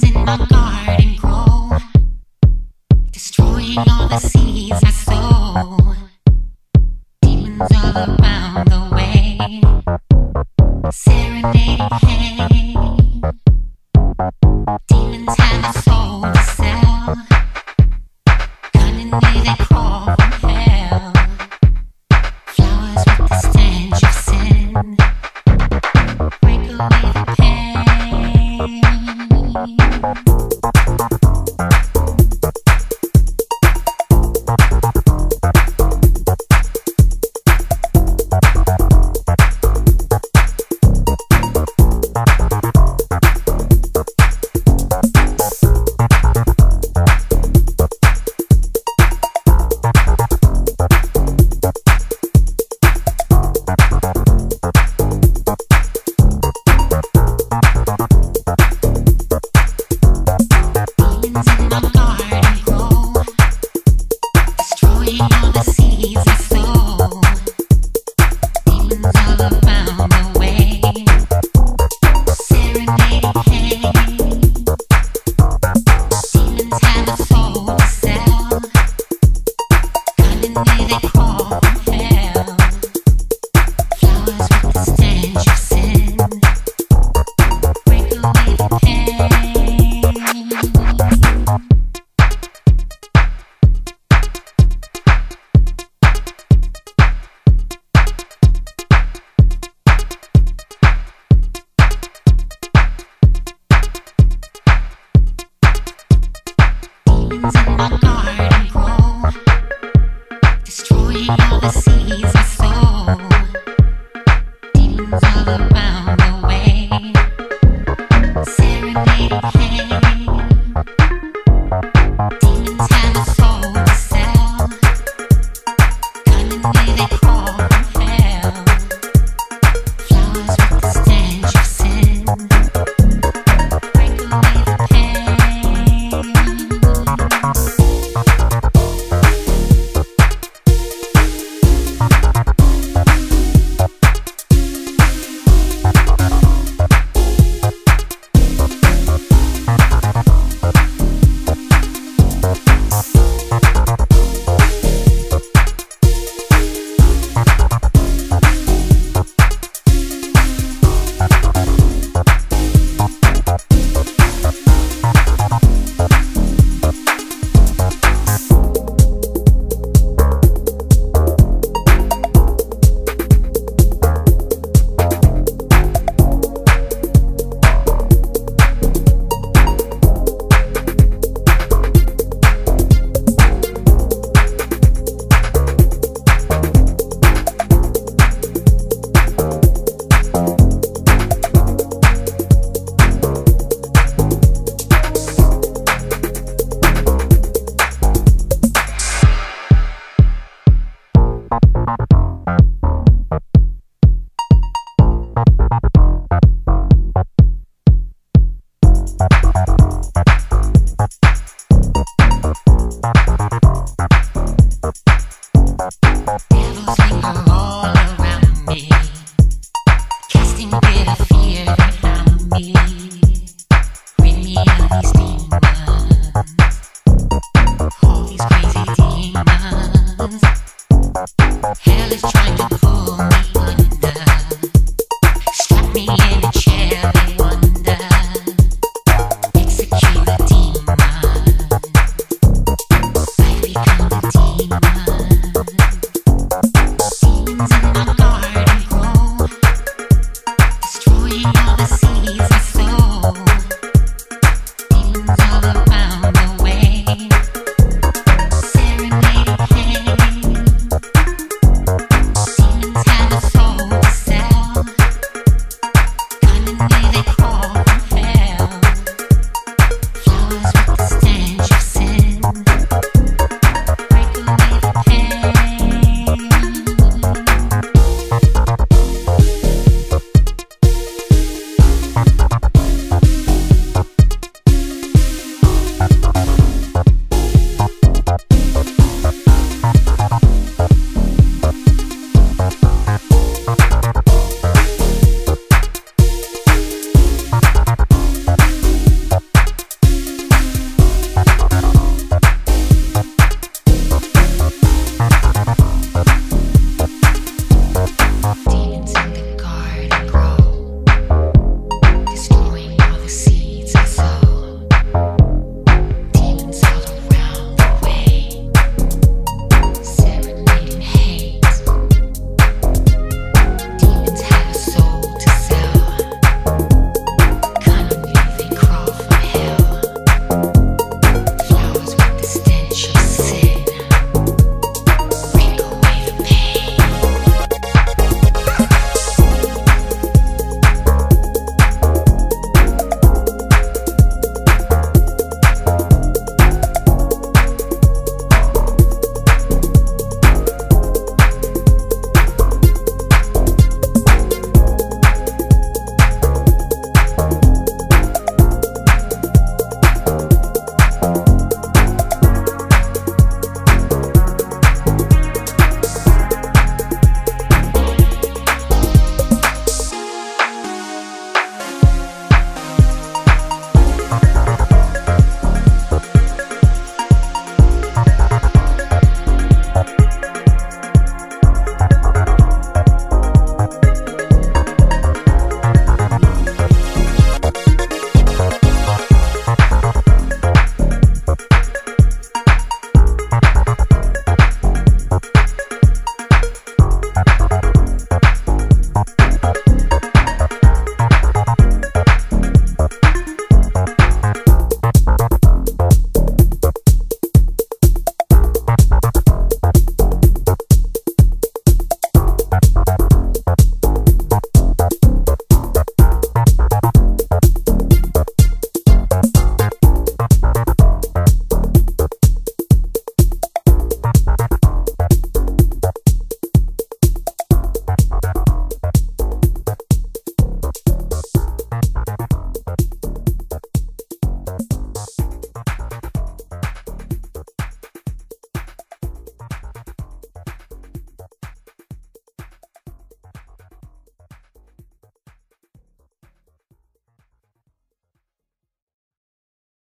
Demons in my garden grow, destroying all the seeds I sow. Demons all around the way, serenading pain. Demons have a soul to sell, night. Bye.